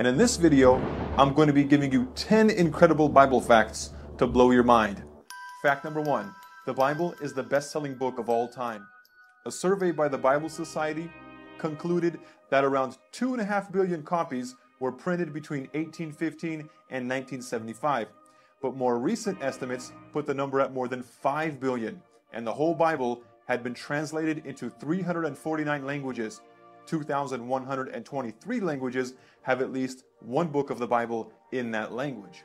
And in this video, I'm going to be giving you 10 incredible Bible facts to blow your mind. Fact number one the Bible is the best selling book of all time. A survey by the Bible Society concluded that around 2.5 billion copies were printed between 1815 and 1975. But more recent estimates put the number at more than 5 billion, and the whole Bible had been translated into 349 languages. 2,123 languages have at least one book of the Bible in that language.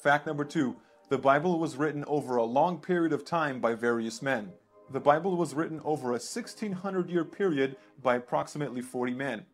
Fact number two the Bible was written over a long period of time by various men. The Bible was written over a 1600 year period by approximately 40 men.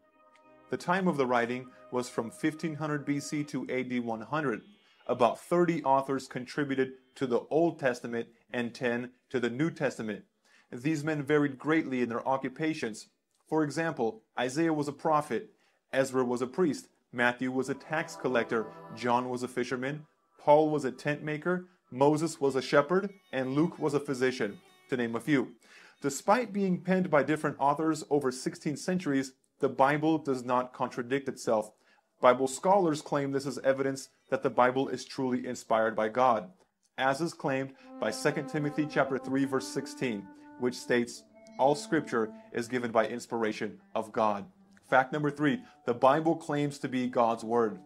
The time of the writing was from 1500 BC to AD 100. About 30 authors contributed to the Old Testament and 10 to the New Testament. These men varied greatly in their occupations. For example, Isaiah was a prophet, Ezra was a priest, Matthew was a tax collector, John was a fisherman, Paul was a tent maker, Moses was a shepherd, and Luke was a physician, to name a few. Despite being penned by different authors over 16 centuries, the Bible does not contradict itself. Bible scholars claim this is evidence that the Bible is truly inspired by God, as is claimed by 2 Timothy chapter 3 verse 16, which states, "All scripture is given by inspiration of God." Fact number 3, the Bible claims to be God's word.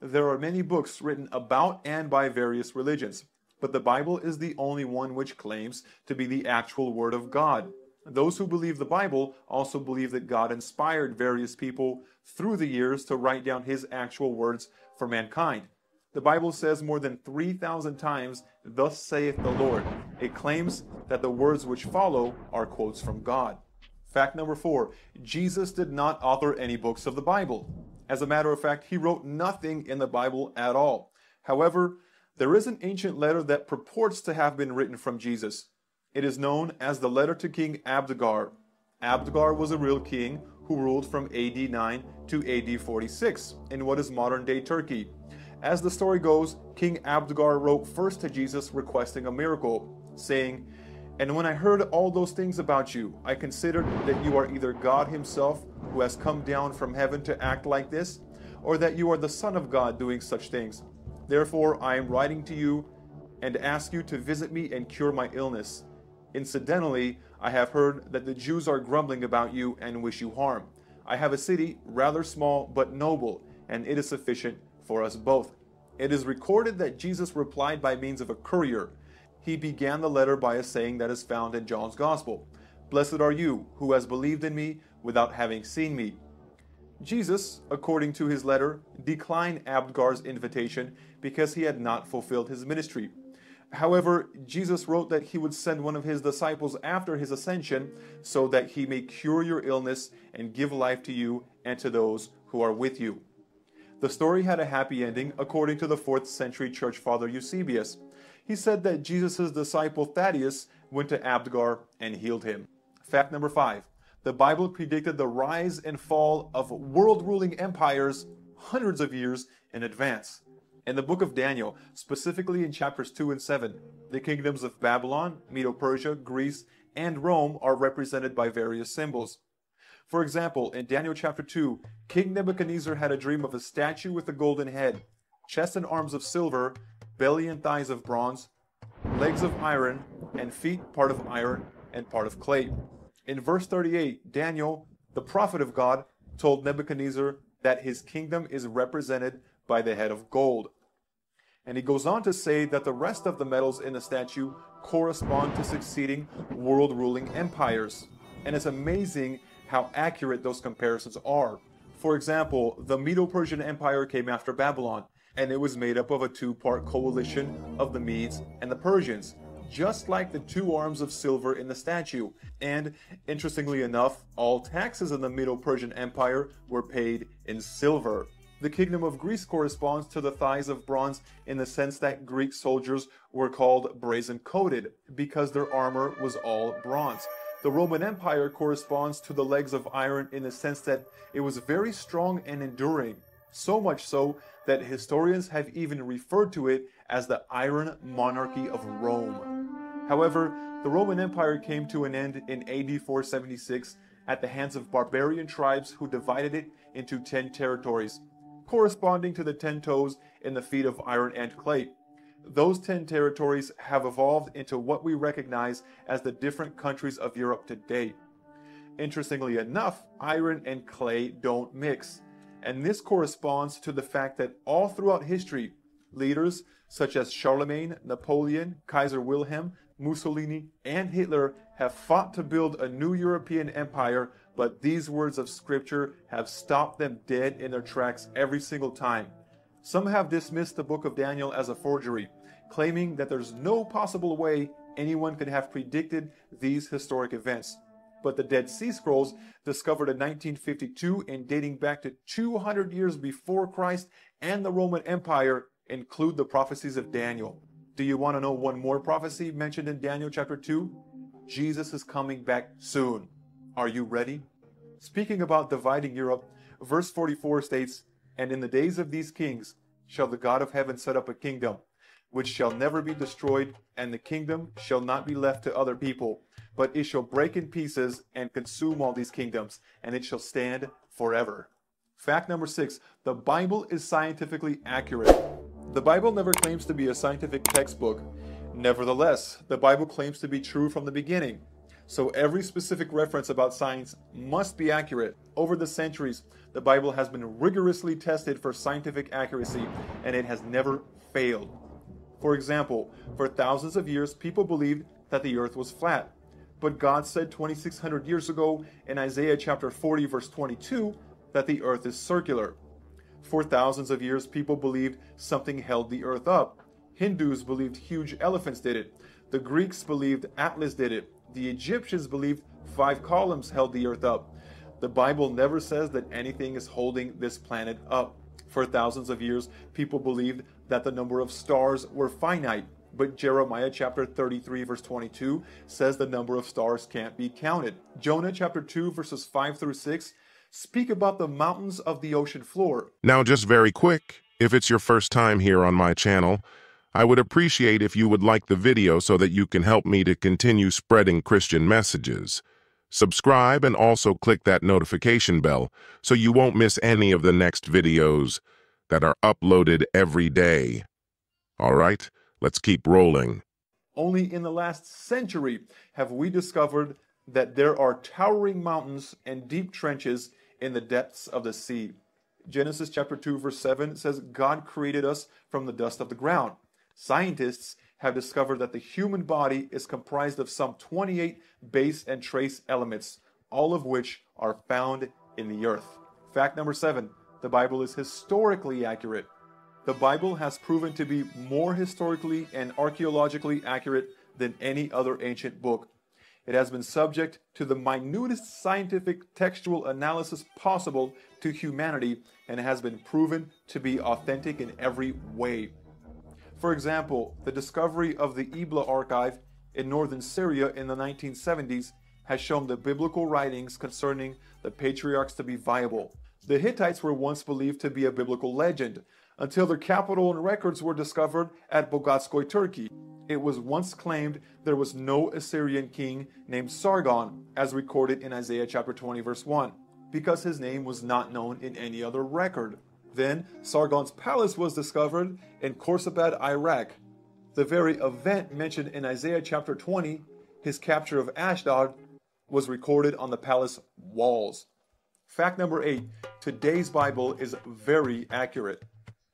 There are many books written about and by various religions, but the Bible is the only one which claims to be the actual Word of God. Those who believe the Bible also believe that God inspired various people through the years to write down His actual words for mankind. The Bible says more than 3,000 times, Thus saith the Lord. It claims that the words which follow are quotes from God. Fact number four Jesus did not author any books of the Bible. As a matter of fact, he wrote nothing in the Bible at all. However, there is an ancient letter that purports to have been written from Jesus. It is known as the letter to King Abgar. Abgar was a real king who ruled from AD 9 to AD 46 in what is modern day Turkey. As the story goes, King Abgar wrote first to Jesus requesting a miracle, saying, And when I heard all those things about you, I considered that you are either God Himself who has come down from heaven to act like this, or that you are the Son of God doing such things. Therefore, I am writing to you and ask you to visit me and cure my illness. Incidentally, I have heard that the Jews are grumbling about you and wish you harm. I have a city, rather small but noble, and it is sufficient for us both. It is recorded that Jesus replied by means of a courier. He began the letter by a saying that is found in John's Gospel Blessed are you who has believed in me without having seen me. Jesus, according to his letter, declined Abgar's invitation because he had not fulfilled his ministry. However, Jesus wrote that he would send one of his disciples after his ascension so that he may cure your illness and give life to you and to those who are with you. The story had a happy ending according to the 4th century church father Eusebius. He said that Jesus' disciple Thaddeus went to Abgar and healed him. Fact number 5 the Bible predicted the rise and fall of world ruling empires hundreds of years in advance. In the book of Daniel, specifically in chapters 2 and 7, the kingdoms of Babylon, Medo Persia, Greece, and Rome are represented by various symbols. For example, in Daniel chapter 2, King Nebuchadnezzar had a dream of a statue with a golden head, chest and arms of silver, belly and thighs of bronze, legs of iron, and feet part of iron and part of clay. In verse 38, Daniel, the prophet of God, told Nebuchadnezzar that his kingdom is represented by the head of gold. And he goes on to say that the rest of the metals in the statue correspond to succeeding world ruling empires. And it's amazing how accurate those comparisons are. For example, the Medo Persian Empire came after Babylon, and it was made up of a two part coalition of the Medes and the Persians just like the two arms of silver in the statue. And interestingly enough, all taxes in the Medo Persian Empire were paid in silver. The kingdom of Greece corresponds to the thighs of bronze in the sense that Greek soldiers were called brazen coated because their armor was all bronze. The Roman Empire corresponds to the legs of iron in the sense that it was very strong and enduring, so much so that historians have even referred to it as the Iron Monarchy of Rome. However, the Roman Empire came to an end in AD 476 at the hands of barbarian tribes who divided it into 10 territories. corresponding to the ten toes in the feet of iron and clay. Those 10 territories have evolved into what we recognize as the different countries of Europe today. Interestingly enough, iron and clay don't mix. And this corresponds to the fact that all throughout history, leaders such as Charlemagne, Napoleon, Kaiser Wilhelm, Mussolini, and Hitler have fought to build a new European empire, but these words of scripture have stopped them dead in their tracks every single time. Some have dismissed the book of Daniel as a forgery, claiming that there's no possible way anyone could have predicted these historic events. But the Dead Sea Scrolls, discovered in 1952 and dating back to 200 years before Christ and the Roman Empire, include the prophecies of Daniel. Do you want to know one more prophecy mentioned in Daniel chapter 2? Jesus is coming back soon. Are you ready? Speaking about dividing Europe, verse 44 states, And in the days of these kings shall the God of heaven set up a kingdom, which shall never be destroyed, and the kingdom shall not be left to other people but it shall break in pieces and consume all these kingdoms, and it shall stand forever. Fact number six the Bible is scientifically accurate. The Bible never claims to be a scientific textbook. Nevertheless, the Bible claims to be true from the beginning. So every specific reference about science must be accurate. Over the centuries, the Bible has been rigorously tested for scientific accuracy and it has never failed. For example, for thousands of years, people believed that the earth was flat. But God said 2600 years ago in Isaiah chapter 40 verse 22 that the earth is circular. For thousands of years people believed something held the earth up. Hindus believed huge elephants did it. The Greeks believed Atlas did it. The Egyptians believed five columns held the earth up. The Bible never says that anything is holding this planet up. For thousands of years, people believed that the number of stars were finite. But Jeremiah chapter 33 verse 22 says the number of stars can't be counted. Jonah chapter 2 verses 5 through 6 speak about the mountains of the ocean floor. Now just very quick, if it's your first time here on my channel, I would appreciate if you would like the video so that you can help me to continue spreading Christian messages. Subscribe and also click that notification bell so you won't miss any of the next videos that are uploaded every day. All right? Let's keep rolling. Only in the last century have we discovered that there are towering mountains and deep trenches in the depths of the sea. Genesis chapter 2 verse 7 says God created us from the dust of the ground. Scientists have discovered that the human body is comprised of some 28 base and trace elements, all of which are found in the earth. Fact number 7, the Bible is historically accurate the Bible has proven to be more historically and archaeologically accurate than any other ancient book. It has been subject to the minutest scientific textual analysis possible to humanity and has been proven to be authentic in every way. For example, the discovery of the Ebla archive in northern Syria in the 1970s has shown the biblical writings concerning the patriarchs to be viable. The Hittites were once believed to be a biblical legend, until their capital and records were discovered at Boghazkoy, Turkey. It was once claimed there was no Assyrian king named Sargon, as recorded in Isaiah chapter 20, verse 1, because his name was not known in any other record. Then Sargon's palace was discovered in Khorsabad, Iraq. The very event mentioned in Isaiah chapter 20, his capture of Ashdod, was recorded on the palace walls. Fact number eight today's Bible is very accurate.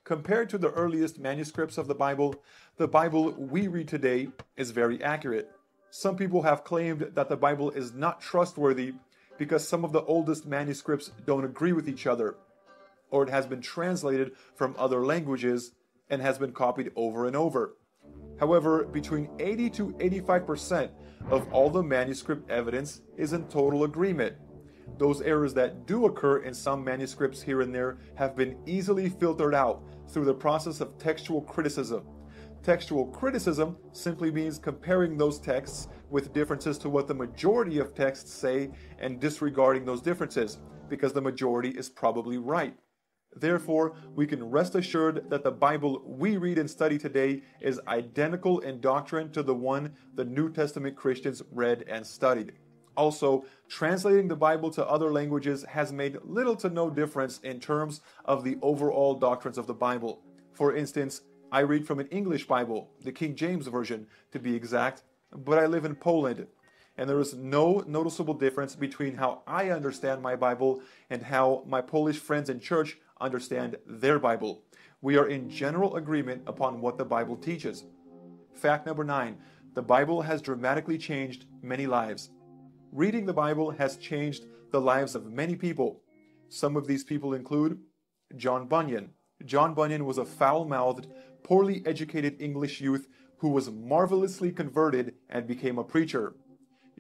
Compared to the earliest manuscripts of the Bible, the Bible we read today is very accurate. Some people have claimed that the Bible is not trustworthy because some of the oldest manuscripts don't agree with each other, or it has been translated from other languages and has been copied over and over. However, between 80 to 85% of all the manuscript evidence is in total agreement. Those errors that do occur in some manuscripts here and there have been easily filtered out through the process of textual criticism. Textual criticism simply means comparing those texts with differences to what the majority of texts say and disregarding those differences, because the majority is probably right. Therefore, we can rest assured that the Bible we read and study today is identical in doctrine to the one the New Testament Christians read and studied. Also, translating the Bible to other languages has made little to no difference in terms of the overall doctrines of the Bible. For instance, I read from an English Bible, the King James Version to be exact, but I live in Poland, and there is no noticeable difference between how I understand my Bible and how my Polish friends in church understand their Bible. We are in general agreement upon what the Bible teaches. Fact number nine the Bible has dramatically changed many lives. Reading the Bible has changed the lives of many people. Some of these people include John Bunyan. John Bunyan was a foul mouthed, poorly educated English youth who was marvelously converted and became a preacher.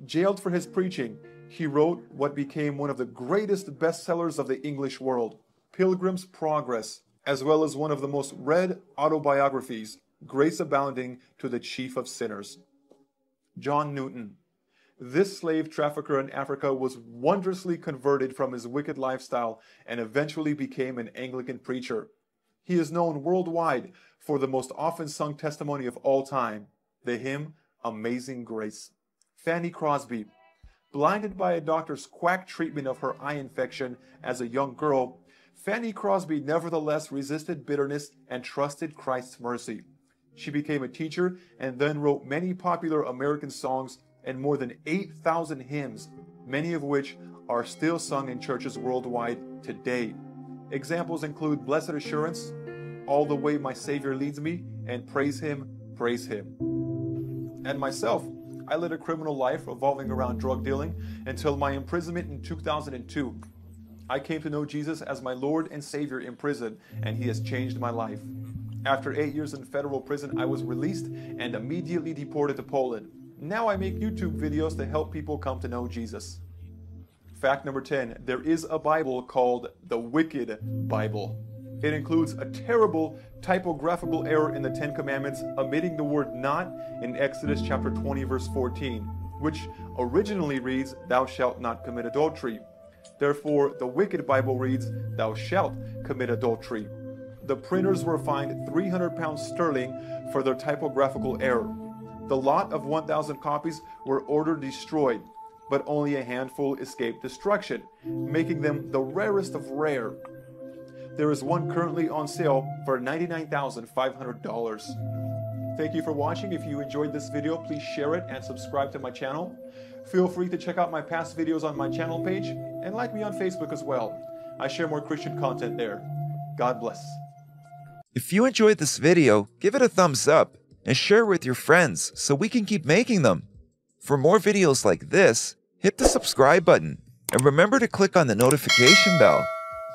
Jailed for his preaching, he wrote what became one of the greatest bestsellers of the English world, Pilgrim's Progress, as well as one of the most read autobiographies, Grace Abounding to the Chief of Sinners. John Newton. This slave trafficker in Africa was wondrously converted from his wicked lifestyle and eventually became an Anglican preacher. He is known worldwide for the most often sung testimony of all time, the hymn Amazing Grace. Fanny Crosby. Blinded by a doctor's quack treatment of her eye infection as a young girl, Fanny Crosby nevertheless resisted bitterness and trusted Christ's mercy. She became a teacher and then wrote many popular American songs and more than 8,000 hymns, many of which are still sung in churches worldwide today. Examples include Blessed Assurance, All the Way My Savior Leads Me, and Praise Him, Praise Him. And myself, I led a criminal life revolving around drug dealing until my imprisonment in 2002. I came to know Jesus as my Lord and Savior in prison, and He has changed my life. After eight years in federal prison, I was released and immediately deported to Poland. Now I make YouTube videos to help people come to know Jesus. Fact number 10 there is a Bible called the Wicked Bible. It includes a terrible typographical error in the Ten Commandments, omitting the word not in Exodus chapter 20, verse 14, which originally reads, Thou shalt not commit adultery. Therefore, the Wicked Bible reads, Thou shalt commit adultery the printers were fined 300 pounds sterling for their typographical error. The lot of 1,000 copies were ordered destroyed, but only a handful escaped destruction, making them the rarest of rare. There is one currently on sale for $99,500. Thank you for watching. If you enjoyed this video, please share it and subscribe to my channel. Feel free to check out my past videos on my channel page and like me on Facebook as well. I share more Christian content there. God bless. If you enjoyed this video, give it a thumbs up and share with your friends so we can keep making them. For more videos like this, hit the subscribe button and remember to click on the notification bell.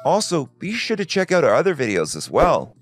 Also, be sure to check out our other videos as well.